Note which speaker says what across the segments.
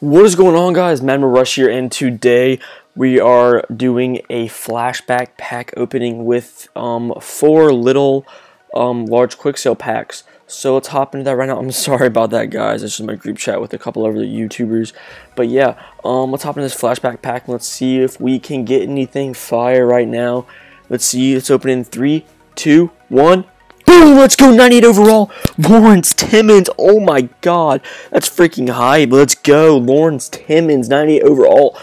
Speaker 1: What is going on guys? Madman Rush here and today we are doing a flashback pack opening with um, four little um, large quick sale packs. So let's hop into that right now. I'm sorry about that guys. It's just my group chat with a couple other YouTubers. But yeah, um, let's hop into this flashback pack and let's see if we can get anything fire right now. Let's see. Let's open in three, two, one. Boom, let's go, 98 overall. Lawrence Timmons, oh my god. That's freaking high, but let's go. Lawrence Timmons, 98 overall.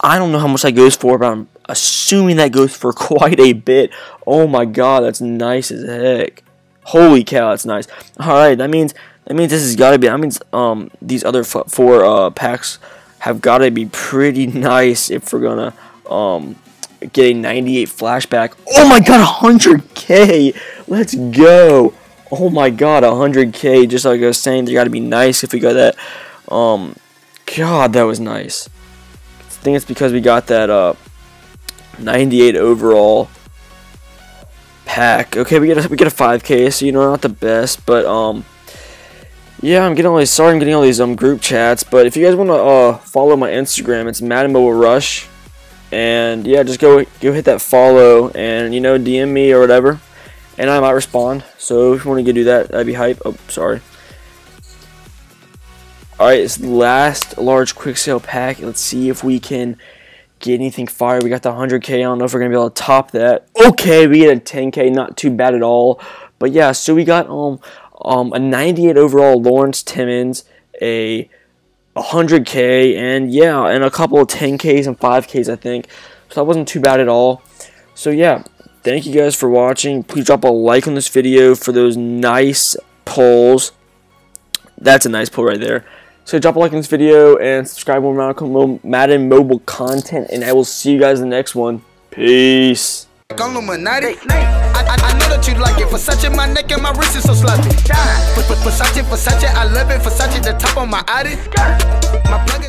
Speaker 1: I don't know how much that goes for, but I'm assuming that goes for quite a bit. Oh my god, that's nice as heck. Holy cow, that's nice. Alright, that means that means this has got to be, that means um these other four uh, packs have got to be pretty nice if we're to um get a 98 flashback. Oh my god, 100k! Let's go! Oh my god, 100k. Just like I was saying, they got to be nice if we got that. Um, God, that was nice. I think it's because we got that uh 98 overall pack. Okay, we get a, we get a 5k, so you know not the best, but um. Yeah, I'm getting all these. Sorry, I'm getting all these um group chats. But if you guys want to uh follow my Instagram, it's Mobile Rush and yeah just go go hit that follow and you know DM me or whatever and I might respond. So if you want to go do that that'd be hype. Oh sorry. Alright it's the last large quick sale pack let's see if we can get anything fire. We got the 100k I don't know if we're gonna be able to top that. Okay we get a 10k not too bad at all. But yeah so we got um um a 98 overall Lawrence Timmons a 100k and yeah and a couple of 10ks and 5ks I think. So that wasn't too bad at all. So yeah thank you guys for watching. Please drop a like on this video for those nice polls. That's a nice poll right there. So drop a like on this video and subscribe for more Madden mobile content and I will see you guys in the next one. Peace. I, I, I, know that you like it. Versace, my neck and my wrist is so sloppy. Versace, Versace, I love it. Versace, the top of my Audi. My plug